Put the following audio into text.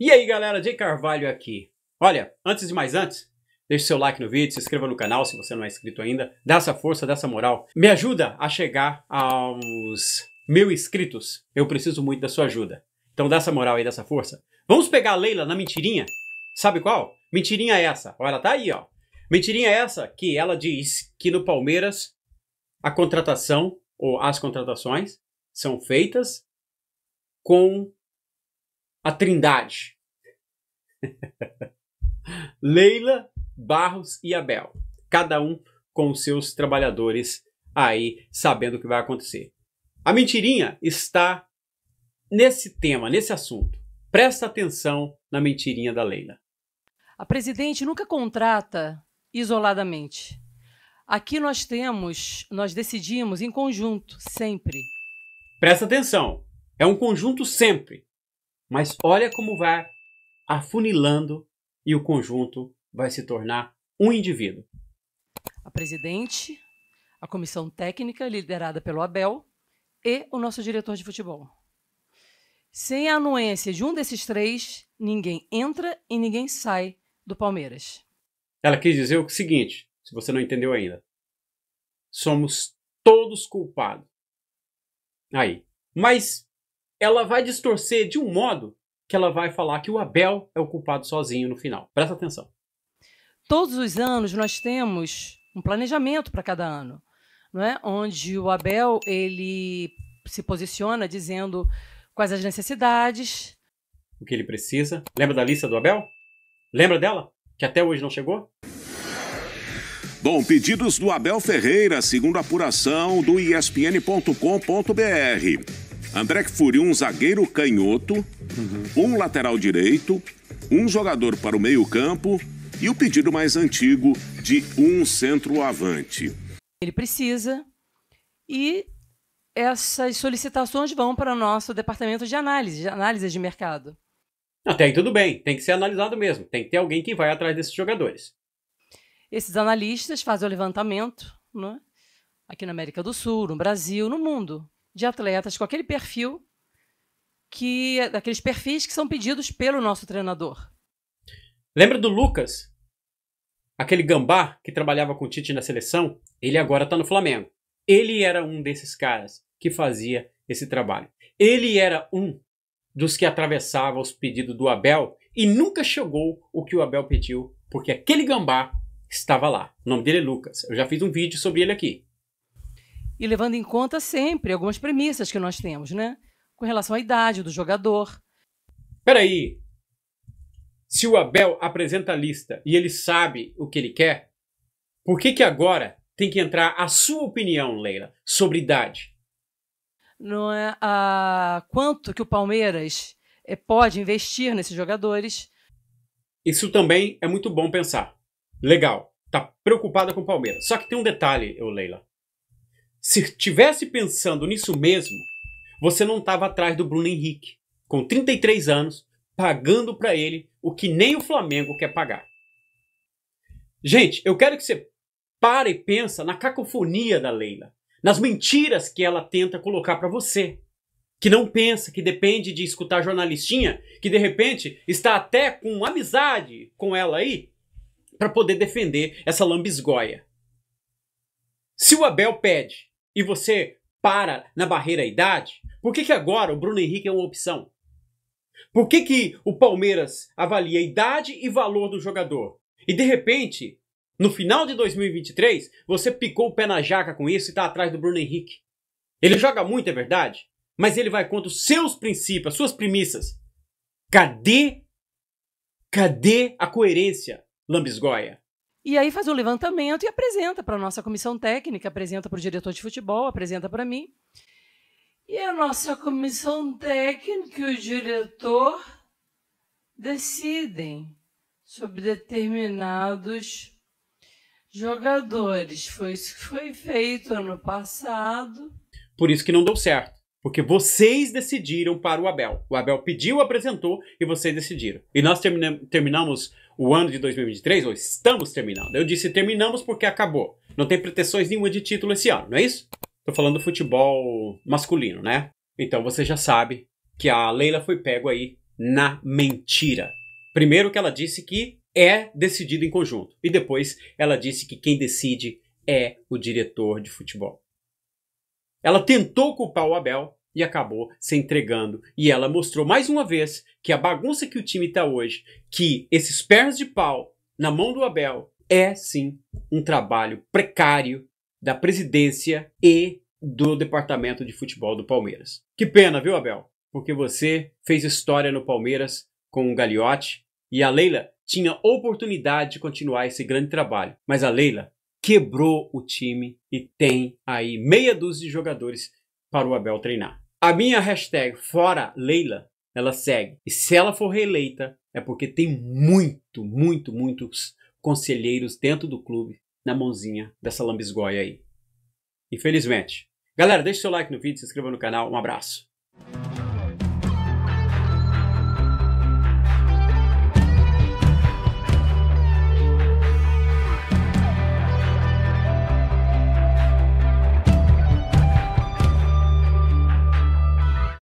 E aí galera, Jay Carvalho aqui. Olha, antes de mais antes, deixe seu like no vídeo, se inscreva no canal se você não é inscrito ainda, dá essa força, dá essa moral. Me ajuda a chegar aos mil inscritos. Eu preciso muito da sua ajuda. Então dá essa moral aí, dessa força. Vamos pegar a Leila na mentirinha? Sabe qual? Mentirinha essa. Olha, ela tá aí, ó. Mentirinha essa que ela diz que no Palmeiras a contratação ou as contratações são feitas com a Trindade. Leila, Barros e Abel. Cada um com os seus trabalhadores aí sabendo o que vai acontecer. A mentirinha está nesse tema, nesse assunto. Presta atenção na mentirinha da Leila. A presidente nunca contrata isoladamente. Aqui nós temos, nós decidimos em conjunto, sempre. Presta atenção. É um conjunto sempre. Mas olha como vai afunilando e o conjunto vai se tornar um indivíduo. A presidente, a comissão técnica liderada pelo Abel e o nosso diretor de futebol. Sem a anuência de um desses três, ninguém entra e ninguém sai do Palmeiras. Ela quis dizer o seguinte, se você não entendeu ainda. Somos todos culpados. Aí. Mas ela vai distorcer de um modo que ela vai falar que o Abel é o culpado sozinho no final. Presta atenção. Todos os anos nós temos um planejamento para cada ano, não é? Onde o Abel ele se posiciona dizendo quais as necessidades, o que ele precisa. Lembra da lista do Abel? Lembra dela? Que até hoje não chegou? Bom, pedidos do Abel Ferreira, segundo a apuração do ESPN.com.br. André Furi, um zagueiro canhoto, uhum. um lateral direito, um jogador para o meio-campo e o pedido mais antigo de um centroavante. Ele precisa e essas solicitações vão para o nosso departamento de análise, de análise de mercado. Até aí tudo bem, tem que ser analisado mesmo, tem que ter alguém que vai atrás desses jogadores. Esses analistas fazem o levantamento, né? aqui na América do Sul, no Brasil, no mundo, de atletas com aquele perfil que daqueles perfis que são pedidos pelo nosso treinador. Lembra do Lucas? Aquele gambá que trabalhava com o Tite na seleção? Ele agora está no Flamengo. Ele era um desses caras que fazia esse trabalho. Ele era um dos que atravessava os pedidos do Abel e nunca chegou o que o Abel pediu, porque aquele gambá estava lá. O nome dele é Lucas. Eu já fiz um vídeo sobre ele aqui. E levando em conta sempre algumas premissas que nós temos, né? Com relação à idade do jogador. Peraí. Se o Abel apresenta a lista e ele sabe o que ele quer, por que que agora tem que entrar a sua opinião, Leila, sobre idade? não é a quanto que o Palmeiras é, pode investir nesses jogadores. Isso também é muito bom pensar. Legal, tá preocupada com o Palmeiras. Só que tem um detalhe, eu Leila. Se tivesse pensando nisso mesmo, você não estava atrás do Bruno Henrique, com 33 anos, pagando para ele o que nem o Flamengo quer pagar. Gente, eu quero que você pare e pensa na cacofonia da Leila nas mentiras que ela tenta colocar para você. Que não pensa, que depende de escutar jornalistinha, que de repente está até com amizade com ela aí, para poder defender essa lambisgoia. Se o Abel pede e você para na barreira idade, por que, que agora o Bruno Henrique é uma opção? Por que, que o Palmeiras avalia idade e valor do jogador? E de repente no final de 2023, você picou o pé na jaca com isso e está atrás do Bruno Henrique. Ele joga muito, é verdade, mas ele vai contra os seus princípios, as suas premissas. Cadê? Cadê a coerência, Lambisgoia? E aí faz um levantamento e apresenta para a nossa comissão técnica, apresenta para o diretor de futebol, apresenta para mim. E a nossa comissão técnica e o diretor decidem sobre determinados jogadores. Foi isso que foi feito ano passado. Por isso que não deu certo. Porque vocês decidiram para o Abel. O Abel pediu, apresentou e vocês decidiram. E nós termina terminamos o ano de 2023, ou estamos terminando. Eu disse terminamos porque acabou. Não tem pretensões nenhuma de título esse ano, não é isso? Tô falando do futebol masculino, né? Então você já sabe que a Leila foi pego aí na mentira. Primeiro que ela disse que é decidido em conjunto e depois ela disse que quem decide é o diretor de futebol. Ela tentou culpar o Abel e acabou se entregando. E ela mostrou mais uma vez que a bagunça que o time está hoje, que esses pernas de pau na mão do Abel, é sim um trabalho precário da presidência e do departamento de futebol do Palmeiras. Que pena, viu, Abel? Porque você fez história no Palmeiras com o Gagliotti e a Leila tinha oportunidade de continuar esse grande trabalho. Mas a Leila quebrou o time e tem aí meia dúzia de jogadores para o Abel treinar. A minha hashtag fora Leila, ela segue. E se ela for reeleita, é porque tem muito, muito, muitos conselheiros dentro do clube na mãozinha dessa lambisgoia aí. Infelizmente. Galera, deixe seu like no vídeo, se inscreva no canal. Um abraço.